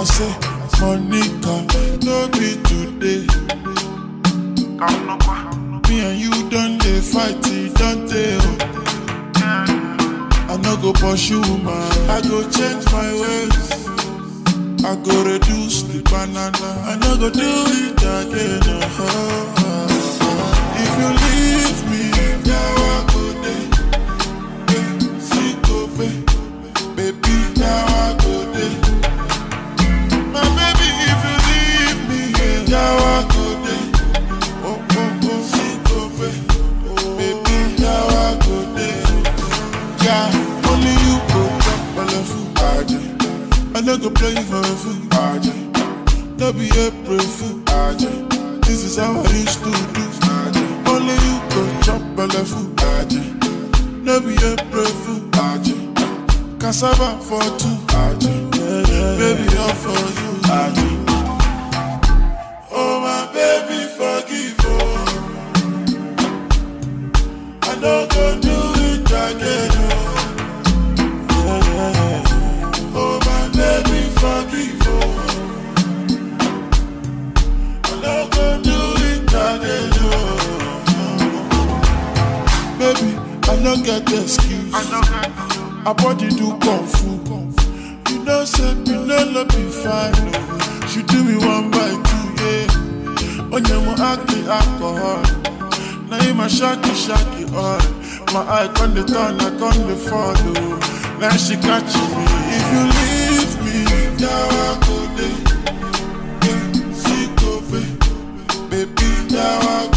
I say, Monica, no be today. Me and you done dey fight, don't. I no go pursue man, I go change my ways. I go reduce the banana, I no go do it again. uh-huh. If you leave I no go play for a Yawa. No be April fool, Yawa. This is how I used to do. Only you go chop love food. No be April fool, Aja. Cassava for two. Baby, all for you, I no get the excuse. I body do kung fu. You know, say me no love be fine. oh. She do me one by two, yeah. When you want acting alcohol. Now you my shaky shaky all. My eye on the turn, I on the follow. Oh. Now she catching me. If you leave me, now I go there. Yeah, see go pay. Baby, now I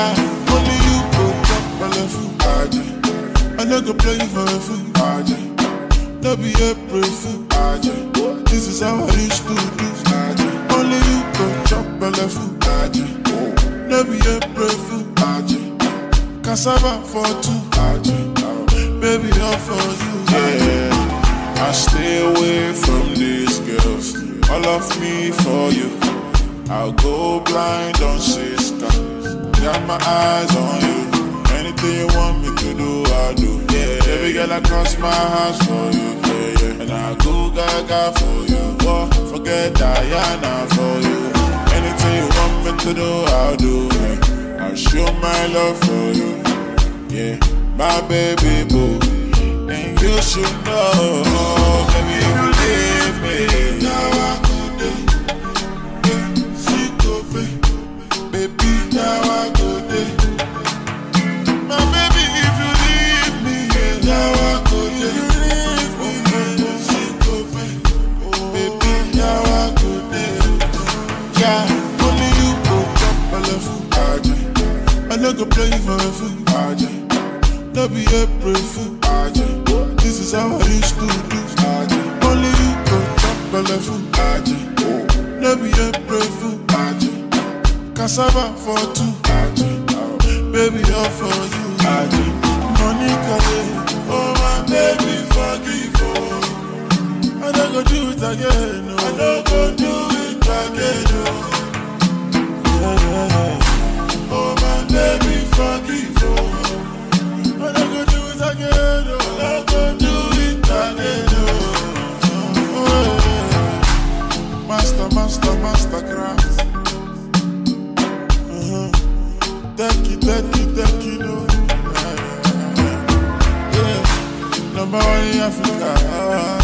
Only you go drop my love food, Yawa. I no play for a fool, Yawa. No be April fool, Yawa. This is how I used to do, Yawa. Only you go chop my love food, Yawa. No be April fool, Yawa. Cassava for two, Yawa. Baby, all for you, Yeah, I stay away from these girls. All of me for you. I'll go blind on sister. Got my eyes on you. Anything you want me to do, I'll do. Yeah, every girl I cross my hands for you. Yeah, yeah. And I go gaga for you. Oh, forget Diana for you. Anything you want me to do, I'll do. Yeah. I'll show my love for you. Yeah, my baby boo. And you should know, baby, you leave me, Yeah, only you go chop my love food. I no go play for a Yawa. No be April fool, Yawa. This is how I used to do. Only you go chop my love food. No be April fool, Aja. Cassava for two. Baby, all for you. Monica, oh my baby, forgive oh. I no go do it again, no. I no go do it Oh oh. Oh. Uh-huh. Africa.